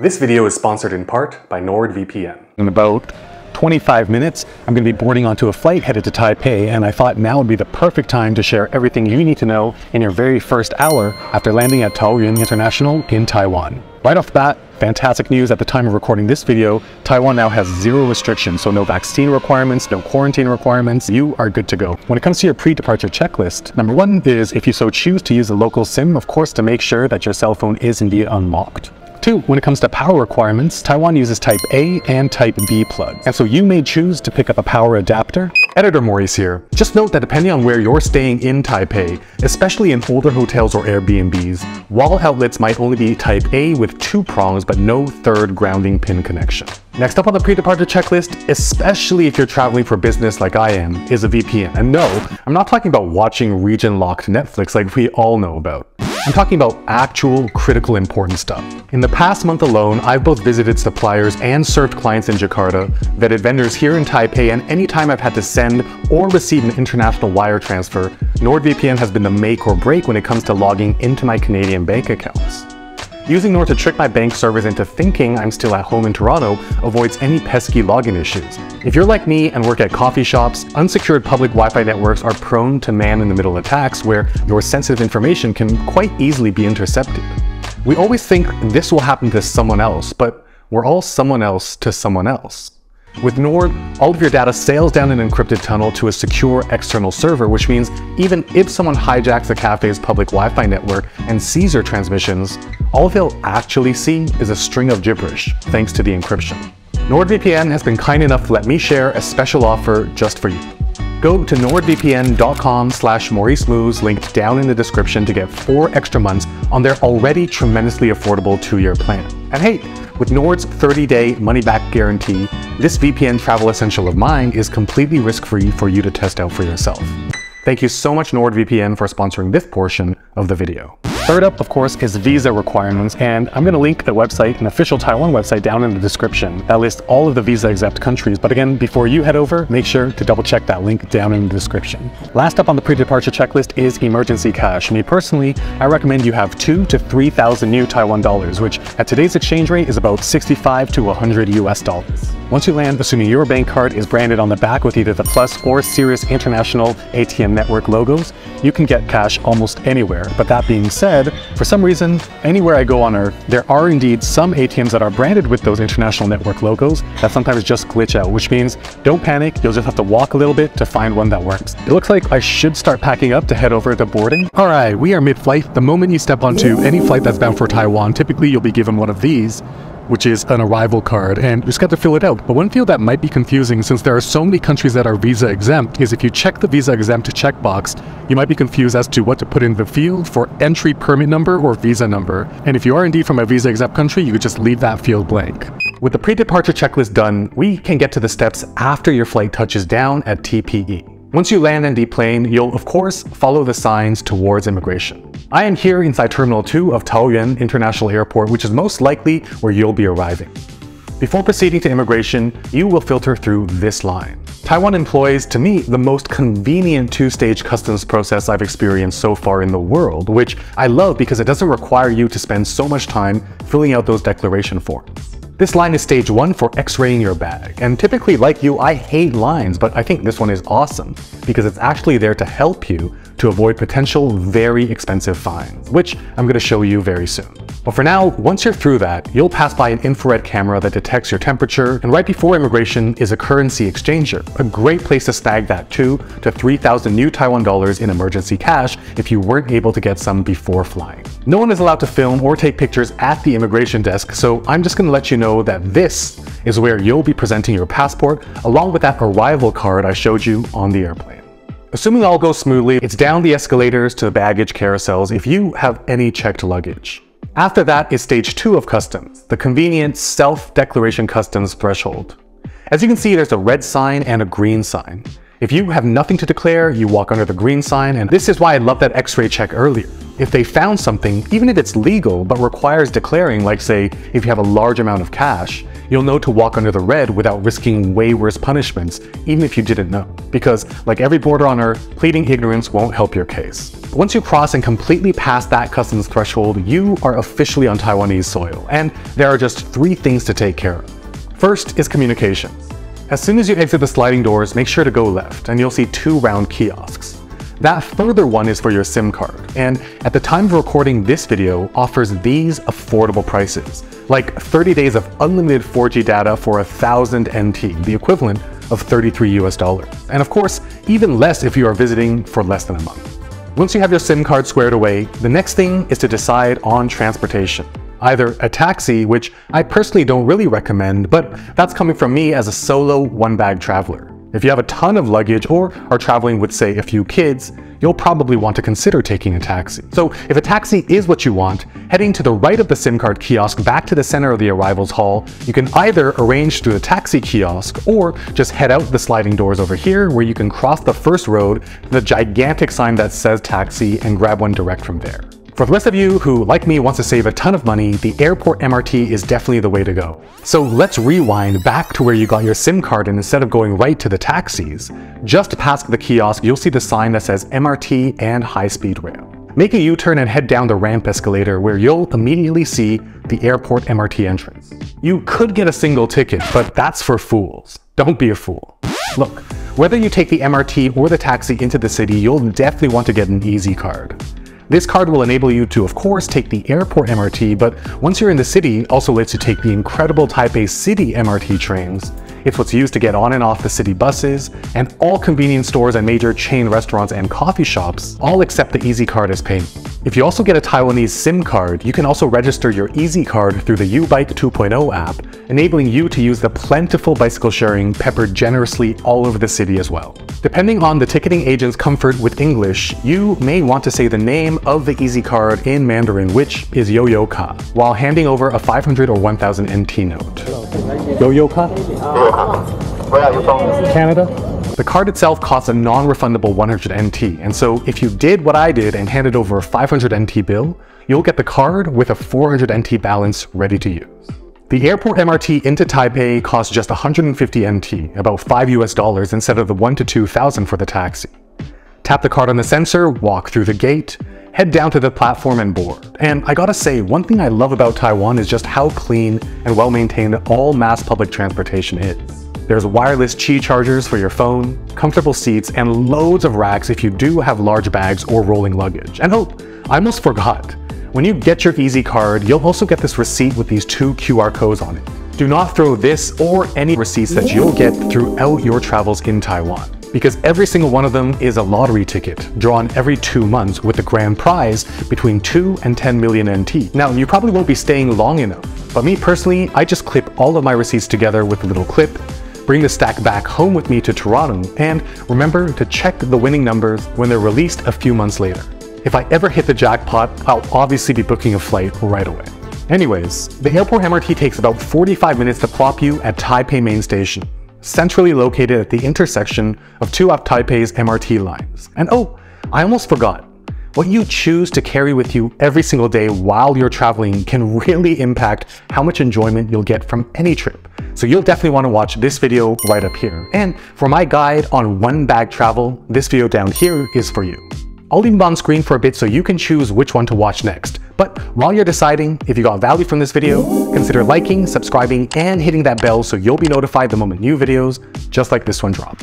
This video is sponsored in part by NordVPN. In about 25 minutes, I'm going to be boarding onto a flight headed to Taipei, and I thought now would be the perfect time to share everything you need to know in your very first hour after landing at Taoyuan International in Taiwan. Right off the bat, fantastic news at the time of recording this video, Taiwan now has zero restrictions, so no vaccine requirements, no quarantine requirements, you are good to go. When it comes to your pre-departure checklist, number one is if you so choose to use a local SIM, of course, to make sure that your cell phone is indeed unlocked. Two, when it comes to power requirements, Taiwan uses Type A and Type B plugs, and so you may choose to pick up a power adapter. Editor Maurice here. Just note that depending on where you're staying in Taipei, especially in older hotels or Airbnbs, wall outlets might only be Type A with two prongs but no third grounding pin connection. Next up on the pre-departure checklist, especially if you're traveling for business like I am, is a VPN. And no, I'm not talking about watching region-locked Netflix like we all know about. I'm talking about actual critical important stuff. In the past month alone, I've both visited suppliers and served clients in Jakarta, vetted vendors here in Taipei, and anytime I've had to send or receive an international wire transfer, NordVPN has been the make or break when it comes to logging into my Canadian bank accounts. Using Nord to trick my bank servers into thinking I'm still at home in Toronto avoids any pesky login issues. If you're like me and work at coffee shops, unsecured public Wi-Fi networks are prone to man-in-the-middle attacks where your sensitive information can quite easily be intercepted. We always think this will happen to someone else, but we're all someone else to someone else. With Nord, all of your data sails down an encrypted tunnel to a secure external server, which means even if someone hijacks the cafe's public Wi-Fi network and sees your transmissions, all they'll actually see is a string of gibberish, thanks to the encryption. NordVPN has been kind enough to let me share a special offer just for you. Go to nordvpn.com slash Maurice linked down in the description to get four extra months on their already tremendously affordable two-year plan. And hey, with Nord's 30-day money-back guarantee, this VPN travel essential of mine is completely risk-free for you to test out for yourself. Thank you so much NordVPN for sponsoring this portion of the video. Third up, of course, is visa requirements, and I'm going to link the website, an official Taiwan website down in the description that lists all of the visa-exempt countries. But again, before you head over, make sure to double check that link down in the description. Last up on the pre-departure checklist is emergency cash. Me personally, I recommend you have two to 3,000 new Taiwan dollars, which at today's exchange rate is about 65 to 100 US dollars. Once you land, assuming your bank card is branded on the back with either the Plus or Cirrus International ATM network logos, you can get cash almost anywhere. But that being said, for some reason, anywhere I go on Earth, there are indeed some ATMs that are branded with those international network logos that sometimes just glitch out, which means don't panic, you'll just have to walk a little bit to find one that works. It looks like I should start packing up to head over to boarding. Alright, we are mid-flight. The moment you step onto any flight that's bound for Taiwan, typically you'll be given one of these which is an arrival card, and you just got to fill it out. But one field that might be confusing since there are so many countries that are visa exempt is if you check the visa exempt checkbox, you might be confused as to what to put in the field for entry permit number or visa number. And if you are indeed from a visa exempt country, you could just leave that field blank. With the pre-departure checklist done, we can get to the steps after your flight touches down at TPE. Once you land and deplane, you'll of course follow the signs towards immigration. I am here inside Terminal 2 of Taoyuan International Airport, which is most likely where you'll be arriving. Before proceeding to immigration, you will filter through this line. Taiwan employs, to me, the most convenient two-stage customs process I've experienced so far in the world, which I love because it doesn't require you to spend so much time filling out those declaration forms. This line is stage one for x-raying your bag, and typically like you, I hate lines, but I think this one is awesome because it's actually there to help you to avoid potential very expensive fines, which I'm going to show you very soon. But for now, once you're through that, you'll pass by an infrared camera that detects your temperature, and right before immigration is a currency exchanger, a great place to snag that 2 to 3,000 new Taiwan dollars in emergency cash if you weren't able to get some before flying. No one is allowed to film or take pictures at the immigration desk, so I'm just going to let you know that this is where you'll be presenting your passport along with that arrival card I showed you on the airplane. Assuming all goes smoothly, it's down the escalators to the baggage carousels if you have any checked luggage. After that is stage two of customs, the convenient self-declaration customs threshold. As you can see, there's a red sign and a green sign. If you have nothing to declare, you walk under the green sign, and this is why I love that x-ray check earlier. If they found something, even if it's legal but requires declaring, like say, if you have a large amount of cash, you'll know to walk under the red without risking way worse punishments, even if you didn't know. Because, like every border on Earth, pleading ignorance won't help your case. Once you cross and completely pass that customs threshold, you are officially on Taiwanese soil, and there are just three things to take care of. First is communication. As soon as you exit the sliding doors, make sure to go left, and you'll see two round kiosks. That further one is for your SIM card, and at the time of recording this video offers these affordable prices, like 30 days of unlimited 4G data for 1000 NT, the equivalent of 33 US dollars. And of course, even less if you are visiting for less than a month. Once you have your SIM card squared away, the next thing is to decide on transportation. Either a taxi, which I personally don't really recommend, but that's coming from me as a solo one-bag traveler. If you have a ton of luggage or are traveling with say a few kids, you'll probably want to consider taking a taxi. So if a taxi is what you want, heading to the right of the SIM card kiosk back to the center of the arrivals hall, you can either arrange through the taxi kiosk or just head out the sliding doors over here where you can cross the first road to the gigantic sign that says taxi and grab one direct from there. For the rest of you who, like me, wants to save a ton of money, the airport MRT is definitely the way to go. So let's rewind back to where you got your SIM card and instead of going right to the taxis, just past the kiosk you'll see the sign that says MRT and high speed rail. Make a U-turn and head down the ramp escalator where you'll immediately see the airport MRT entrance. You could get a single ticket, but that's for fools. Don't be a fool. Look, whether you take the MRT or the taxi into the city, you'll definitely want to get an Easy card. This card will enable you to, of course, take the airport MRT, but once you're in the city, also lets you take the incredible Taipei City MRT trains. It's what's used to get on and off the city buses, and all convenience stores and major chain restaurants and coffee shops all accept the Easy Card as payment. If you also get a Taiwanese SIM card, you can also register your Easy Card through the YouBike 2.0 app, enabling you to use the plentiful bicycle sharing peppered generously all over the city as well. Depending on the ticketing agent's comfort with English, you may want to say the name of the Easy Card in Mandarin, which is Yo-Yo Ka, while handing over a 500 or 1000 NT note. Yo-Yo Ka? Where are you from? Canada? The card itself costs a non-refundable 100 NT, and so if you did what I did and handed over a 500 NT bill, you'll get the card with a 400 NT balance ready to use. The airport MRT into Taipei costs just 150 NT, about 5 US dollars instead of the 1 to 2,000 for the taxi. Tap the card on the sensor, walk through the gate, head down to the platform and board. And I gotta say, one thing I love about Taiwan is just how clean and well maintained all mass public transportation is. There's wireless Qi chargers for your phone, comfortable seats, and loads of racks if you do have large bags or rolling luggage. And oh, I almost forgot. When you get your Easy card, you'll also get this receipt with these two QR codes on it. Do not throw this or any receipts that you'll get throughout your travels in Taiwan because every single one of them is a lottery ticket drawn every two months with a grand prize between 2 and 10 million NT. Now, you probably won't be staying long enough, but me personally, I just clip all of my receipts together with a little clip bring the stack back home with me to Toronto, and remember to check the winning numbers when they're released a few months later. If I ever hit the jackpot, I'll obviously be booking a flight right away. Anyways, the airport MRT takes about 45 minutes to plop you at Taipei Main Station, centrally located at the intersection of two of Taipei's MRT lines. And oh, I almost forgot, what you choose to carry with you every single day while you're traveling can really impact how much enjoyment you'll get from any trip. So you'll definitely want to watch this video right up here. And for my guide on one bag travel, this video down here is for you. I'll leave them on screen for a bit so you can choose which one to watch next. But while you're deciding if you got value from this video, consider liking, subscribing, and hitting that bell so you'll be notified the moment new videos just like this one drop.